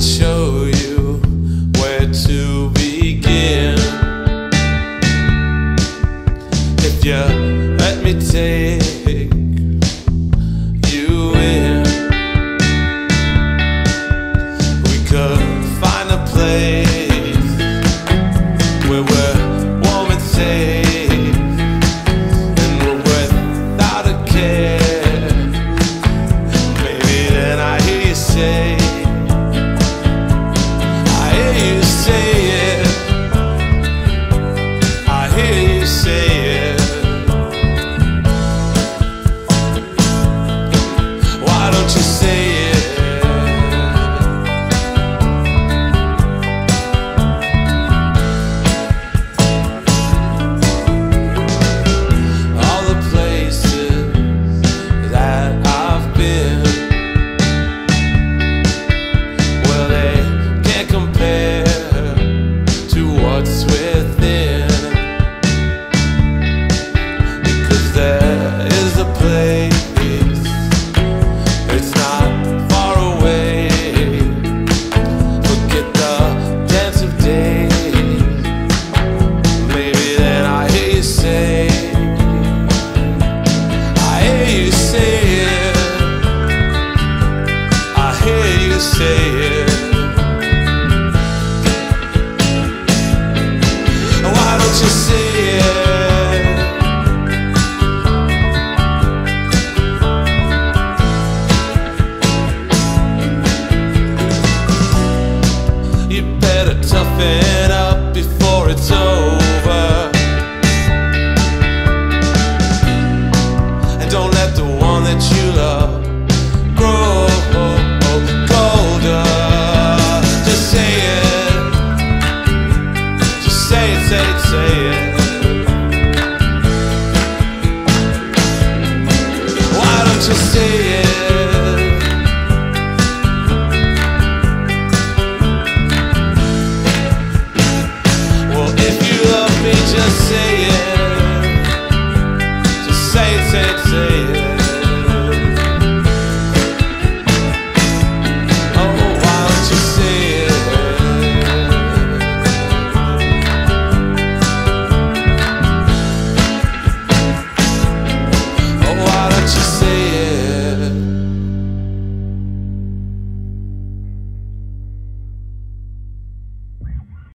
show you where to begin. If you let me take say it. say it.